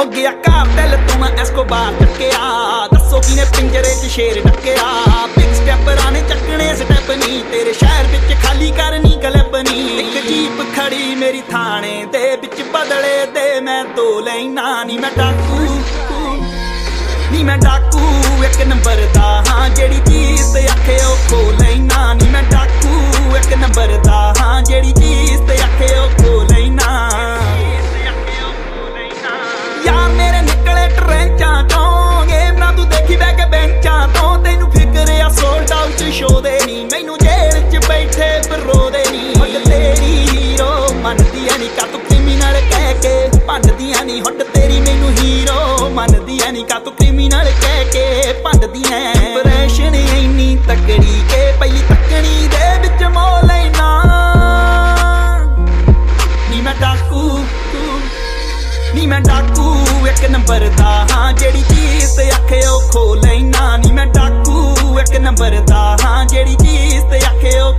ਹੋ ਗਿਆ ਕਾਰਟਲ ਤੋਂ ਮੈਂ ਐਸਕੋਬਾਰ ਟੱਕਿਆ ਦੱਸੋ ਕਿਨੇ ਪਿੰਜਰੇ 'ਚ ਸ਼ੇਰ ਟੱਕਿਆ ਬਿਗ ਸਟੈਪਰਾਂ ਨੇ ਚੱਕਣੇ ਸਟੈਪ ਨਹੀਂ ਤੇਰੇ ਸ਼ਹਿਰ ਵਿੱਚ ਖਾਲੀ ਕਰਨੀ ਕਲੱਬ ਨਹੀਂ ਇੱਕ ਜੀਪ ਖੜੀ ਮੇਰੀ ਥਾਣੇ ਦੇ ਵਿੱਚ ਬਦਲੇ ਦੇ ਮੈਂ ਦੋ ਲੈਣਾ ਨਹੀਂ ਮੈਂ ਡਾਕੂ। ਨੀ, ਮੈਂ ਡਾਕੂ। ਇੱਕ ਨੰਬਰ ਨਹੀਂ ਕਾ ਤੂੰ ਕ੍ਰਿਮੀਨਲ ਕਹਿ ਕੇ। ਭੰਡਦੀਆਂ ਨਹੀਂ ਹੱਟ ਤੇਰੀ, ਮੈਨੂੰ ਹੀਰੋ ਮੰਨਦੀ ਨਹੀਂ ਕਾ ਤੂੰ ਕ੍ਰਿਮੀਨਲ ਕਹਿ ਕੇ। ਭੰਡਦੀਆਂ ਪ੍ਰੈਸ਼ਨ ਇੰਨੀ ਤਕੜੀ ਕੇ ਪਹਿਲੀ ਤੱਕਣੀ ਦੇ ਵਿੱਚ ਮੋ ਲੈਣਾ ਨੀ। ਮੈਂ ਡਾਕੂ, ਨੀ ਮੈਂ ਡਾਕੂ, ਇੱਕ ਨੰਬਰ ਦਾ, ਹਾਂ, ਜਿਹੜੀ ਚੀਜ਼ ਤੇ ਆਖੇ ਉਹ ਖੋ ਲੈਣਾ ਨੀ ਮੈਂ ਡਾਕੂ, ਇੱਕ ਨੰਬਰ ਦਾ, ਹਾਂ, ਜਿਹੜੀ ਚੀਜ਼ ਤੇ ਆਖੇ ਉਹ